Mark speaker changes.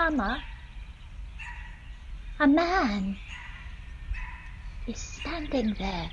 Speaker 1: Tama, a man is standing there.